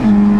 Bye.